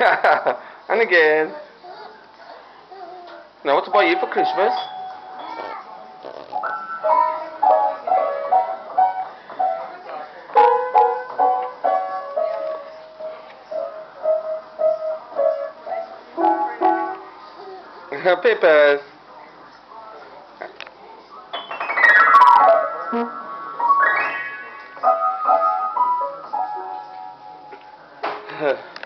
and again. Now, what about you for Christmas? Papers. Huh.